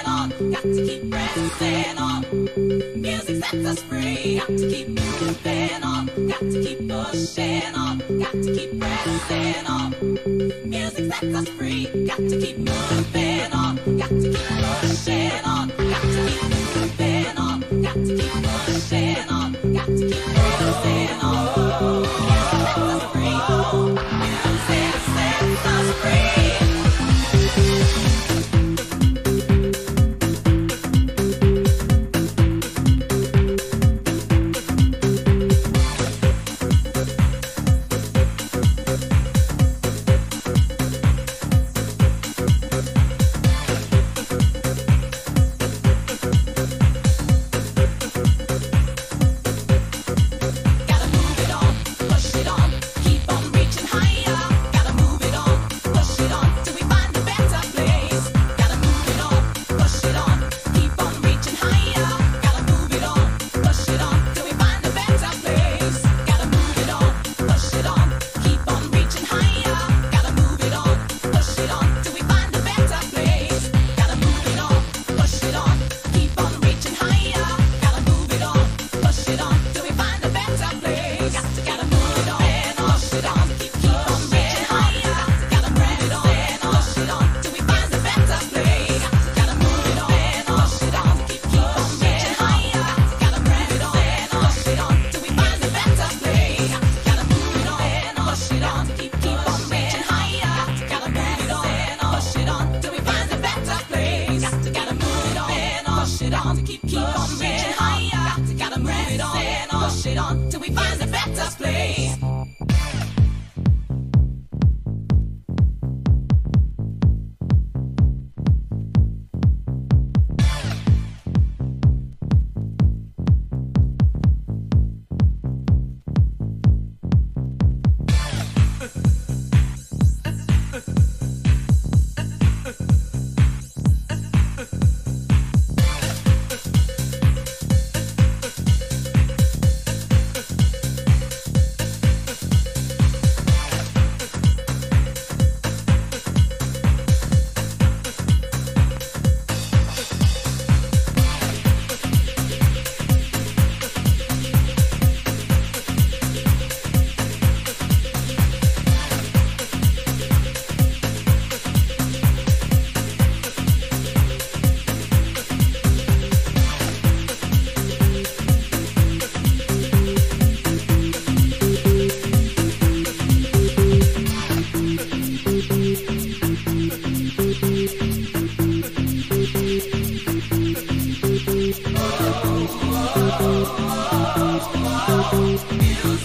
pressing on, got to keep pressing on. Music sets us free, got to keep moving on, got to keep pushing on, got to keep pressing on. Music sets us free, got to keep moving. You.